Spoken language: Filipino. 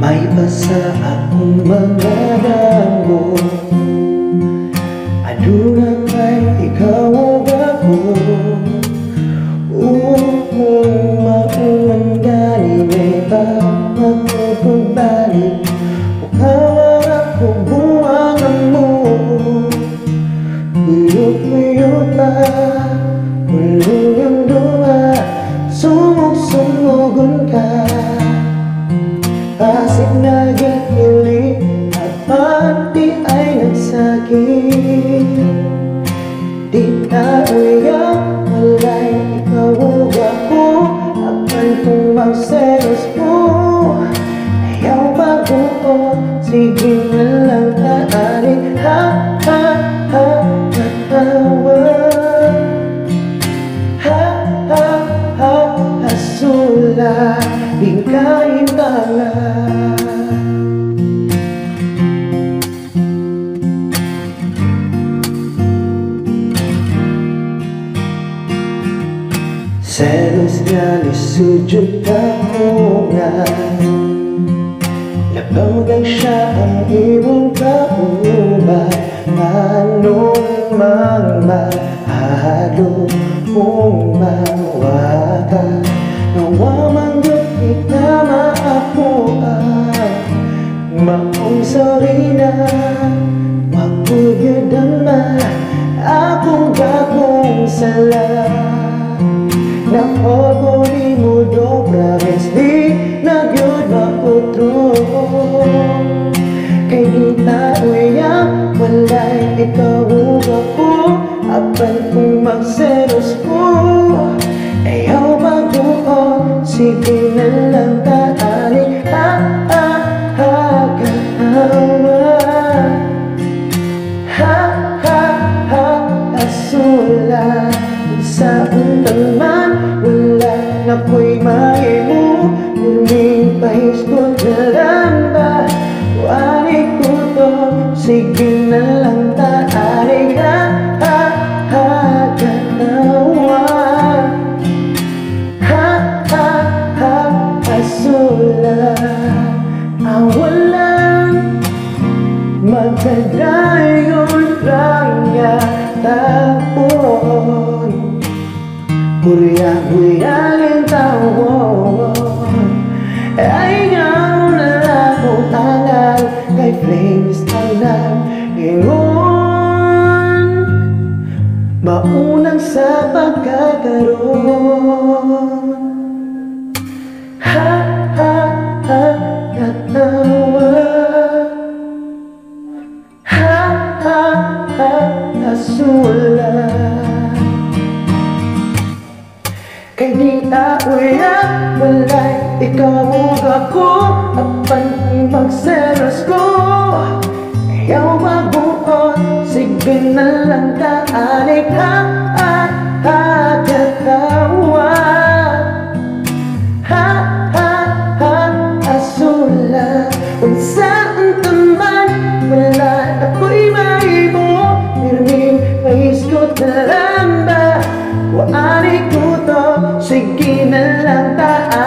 May basa akong mga damo Ano na kay ikaw o ako Kung mauman galing May ba Pasig nagigili At pati ay nagsakit Di na uyak Walay ikaw o ako Apan kung magselos mo. Ayaw bago Sige na lang taarin Ha, ha, ha, natawa Ha, ha, ha, hasula Bigay tanga Selos nga lisudyo ako nga. Labaw lang siya ang imong kaubay Manong mang mahalo mong mawaka Nawa man yun na maapuan Maong sorry na Magpuyod naman Akong gagong sala Nako di mo dobra Res di nagyod mautro Kay kita uya Walay ikaw ako Apan kung magseros ko. Ayaw baguon Sige na lang taali Wala na ko'y maimu Muling pahiskot na lang ba? Wari ko to Sige na lang taari Ha ha ha Gatawa Ha ha ha Asula Awalan. Magkadayon lang yatapon Muriya-muriyalin tawon tanan Ingon Maunang sa pagkakaroon. Ha ha ha Katawa Ha ha. Ha Nasulat Kay di tauya Walay ikaw ug ako Apan magseros ko Sinalanta alika at Ha ha ha asula Kung saan taman wala ako'y may mo Nirming pais ko na lang ba sige na lang taan